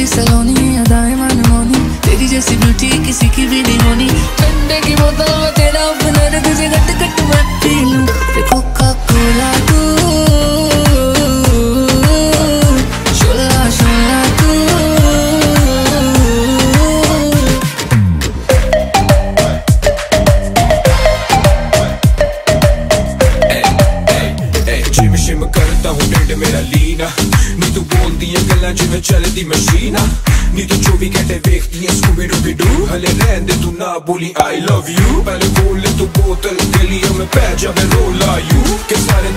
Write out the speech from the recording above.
वाली सलोनी अदाएँ मनमोनी तेरी जैसी ब्यूटी किसी की भी नहीं होनी। ठंडे की बोतल में तेरा अपना तुझे घट घट करता हूँ डेढ़ मेरा लीना नहीं तू बोल दी है गलत जो चल दी मशीन नहीं तू जो भी कहते देख दिए स्कूबी डूबी डू हले रहन दे तू ना बोली आई लव यू पहले बोल ले तू बोतल के लिए मैं पैजा में रोल आई यू के सारे